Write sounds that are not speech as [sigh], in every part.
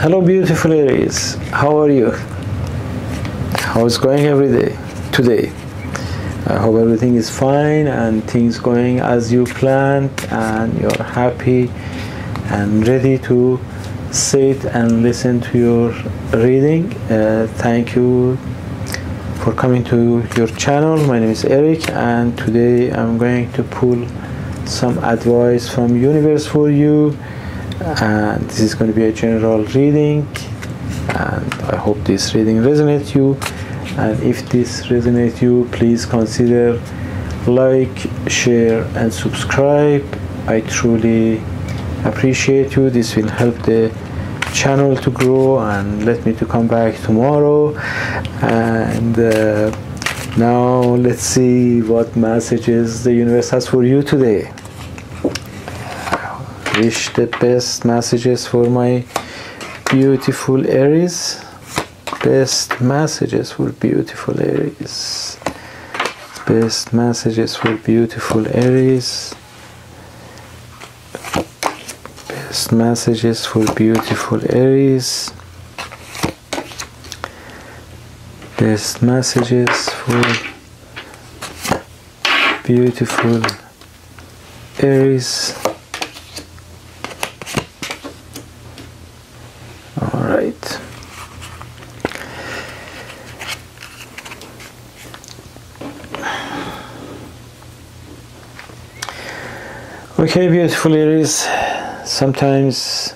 Hello, beautiful Aries. How are you? How's going every day today? I hope everything is fine and things going as you planned and you're happy and ready to sit and listen to your reading. Uh, thank you for coming to your channel. My name is Eric and today I'm going to pull some advice from universe for you and this is going to be a general reading and I hope this reading resonates you. And if this resonates you please consider like share and subscribe. I truly appreciate you. This will help the channel to grow and let me to come back tomorrow. And uh, now let's see what messages the universe has for you today wish the best messages for my beautiful Aries. Best messages for beautiful Aries. Best messages for beautiful Aries. Best messages for beautiful Aries. Best messages for beautiful Aries. all right okay beautiful Aries sometimes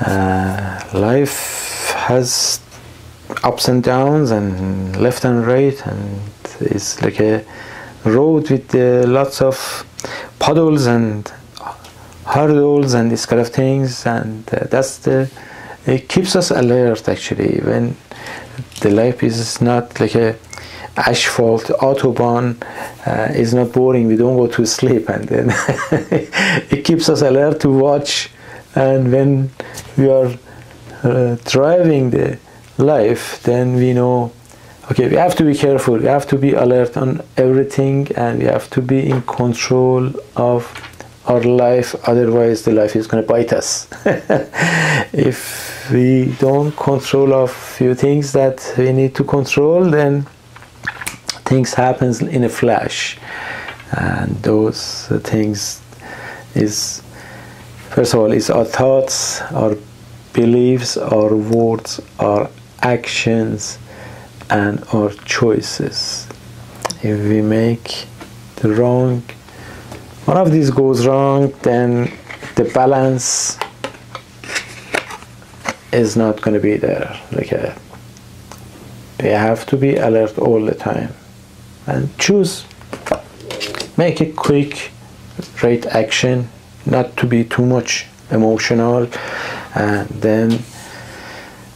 uh, life has ups and downs and left and right and it's like a road with uh, lots of puddles and hurdles and these kind of things and uh, that's the it keeps us alert actually when the life is not like a asphalt autobahn uh, is not boring. We don't go to sleep and then [laughs] it keeps us alert to watch. And when we are uh, driving the life then we know okay we have to be careful. We have to be alert on everything and we have to be in control of our life. Otherwise the life is going to bite us. [laughs] If we don't control a few things that we need to control then things happens in a flash. And those uh, things is first of all is our thoughts our beliefs our words our actions and our choices. If we make the wrong one of these goes wrong then the balance is not going to be there. Like uh, we have to be alert all the time and choose make a quick right action not to be too much emotional and then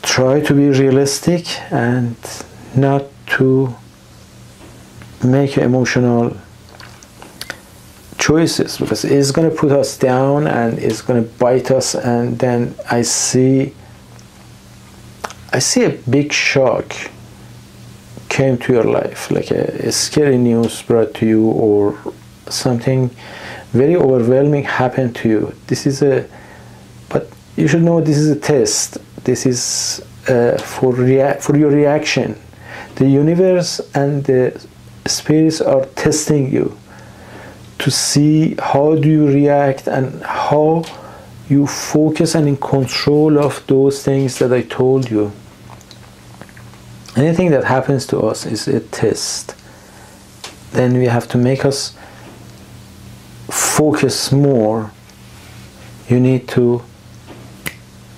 try to be realistic and not to make emotional choices because it's going to put us down and it's going to bite us and then i see i see a big shock came to your life like a, a scary news brought to you or something very overwhelming happened to you. This is a but you should know this is a test. This is uh, for rea- for your reaction. The universe and the spirits are testing you to see how do you react and how you focus and in control of those things that I told you. Anything that happens to us is a test. Then we have to make us focus more. You need to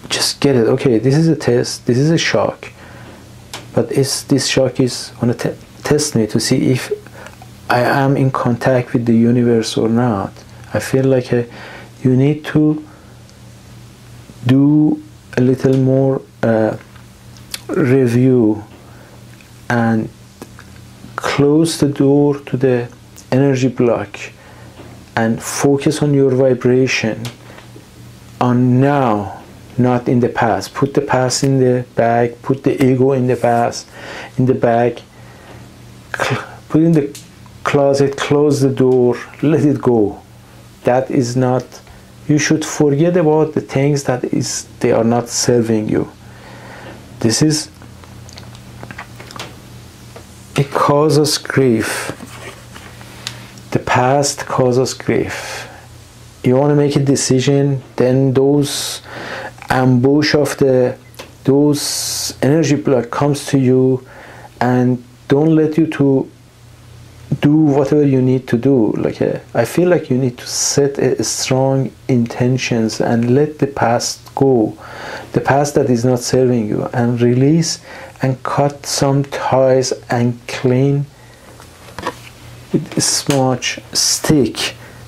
just get it. Okay, this is a test. This is a shock. But is this shock is going to test me to see if I am in contact with the universe or not. I feel like you need to do a little more uh, review and close the door to the energy block and focus on your vibration on now not in the past. Put the past in the bag put the ego in the past in the bag. Put in the closet close the door let it go. That is not you should forget about the things that is they are not serving you. This is it causes grief the past causes grief. You want to make a decision then those ambush of the those energy block comes to you and don't let you to do whatever you need to do. Like uh, i feel like you need to set a, strong intentions and let the past go. The past that is not serving you and release and cut some ties and clean with smudge stick.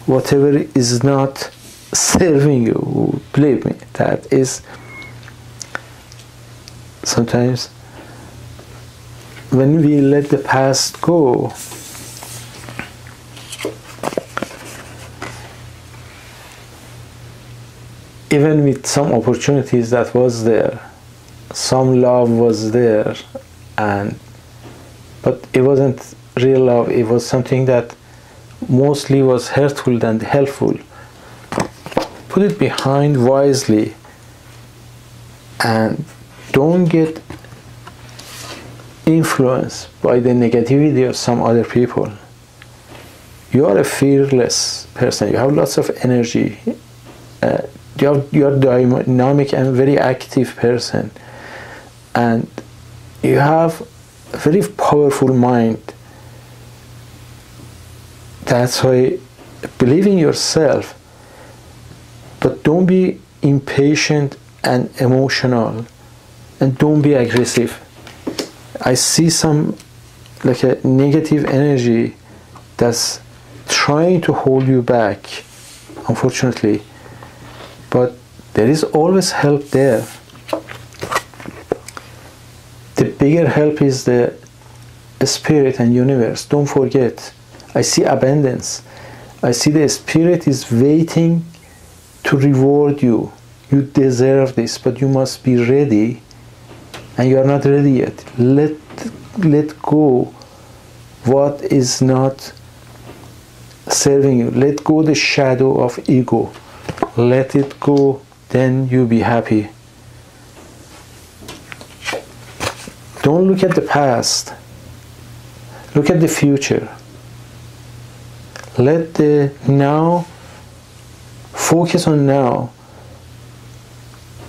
Whatever is not serving you believe me that is sometimes when we let the past go even with some opportunities that was there some love was there and but it wasn't real love. It was something that mostly was hurtful than helpful. Put it behind wisely and don't get influenced by the negativity of some other people. You are a fearless person. You have lots of energy. Uh, you're you're dynamic and very active person and you have a very powerful mind. That's why believe in yourself but don't be impatient and emotional and don't be aggressive. I see some like a negative energy that's trying to hold you back unfortunately. But there is always help there the bigger help is the spirit and universe. Don't forget i see abundance. I see the spirit is waiting to reward you. You deserve this but you must be ready and you are not ready yet. Let let go what is not serving you. Let go the shadow of ego. Let it go then you'll be happy don't look at the past. Look at the future. Let the now focus on now.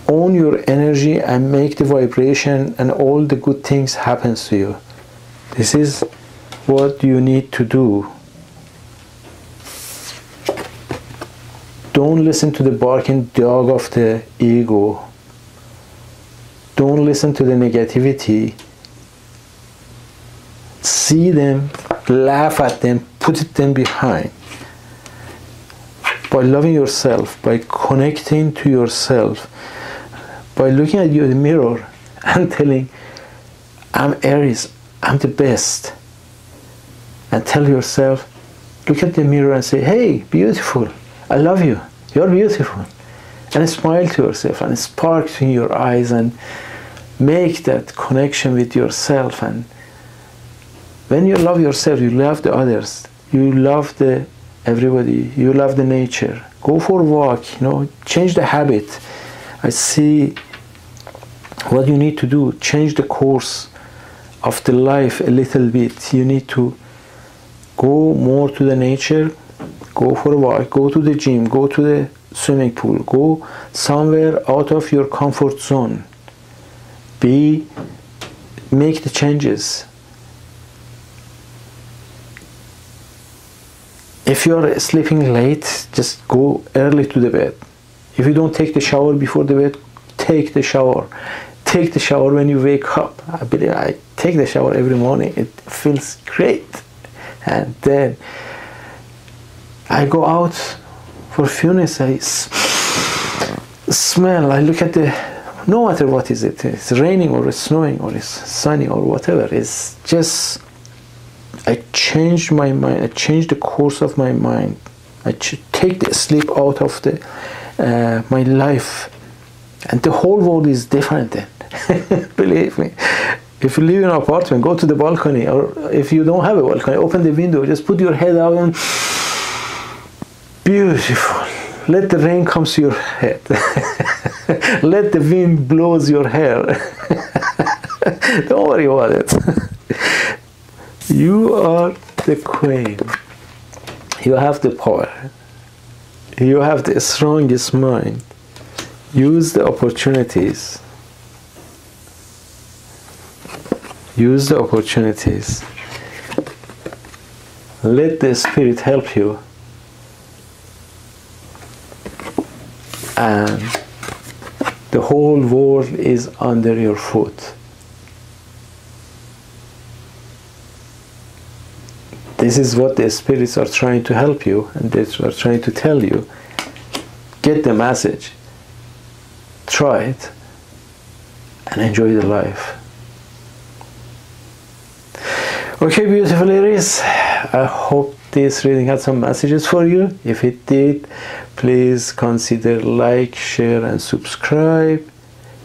Own your energy and make the vibration and all the good things happens to you. This is what you need to do. Don't listen to the barking dog of the ego don't listen to the negativity see them laugh at them put them behind by loving yourself by connecting to yourself by looking at you in the mirror and telling i'm aries i'm the best and tell yourself look at the mirror and say hey beautiful I love you. You're beautiful. And smile to yourself and spark in your eyes and make that connection with yourself. And when you love yourself, you love the others. You love the everybody. You love the nature. Go for a walk. You know, change the habit. I see what you need to do. Change the course of the life a little bit. You need to go more to the nature go for a walk, go to the gym, go to the swimming pool, go somewhere out of your comfort zone. Be make the changes. If you are sleeping late, just go early to the bed. If you don't take the shower before the bed, take the shower. Take the shower when you wake up. I believe I take the shower every morning. It feels great. And then I go out minutes, I smell, I look at the, no matter what is it, it's raining or it's snowing or it's sunny or whatever, it's just, I change my mind, I change the course of my mind. I take the sleep out of the uh, my life, and the whole world is different then. [laughs] Believe me. If you live in an apartment, go to the balcony, or if you don't have a balcony, open the window, just put your head out and beautiful. Let the rain come to your head. [laughs] Let the wind blows your hair. [laughs] Don't worry about it. [laughs] You are the queen. You have the power. You have the strongest mind. Use the opportunities. Use the opportunities. Let the spirit help you and the whole world is under your foot. This is what the spirits are trying to help you and they are trying to tell you. Get the message. Try it and enjoy the life. Okay beautiful ladies i hope this reading had some messages for you. If it did please consider like share and subscribe.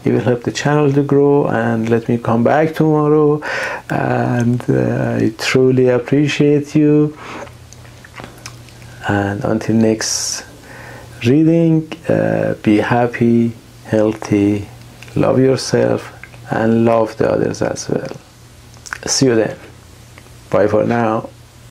It will help the channel to grow and let me come back tomorrow and uh, i truly appreciate you. And until next reading uh, be happy healthy love yourself and love the others as well. See you then. Bye for now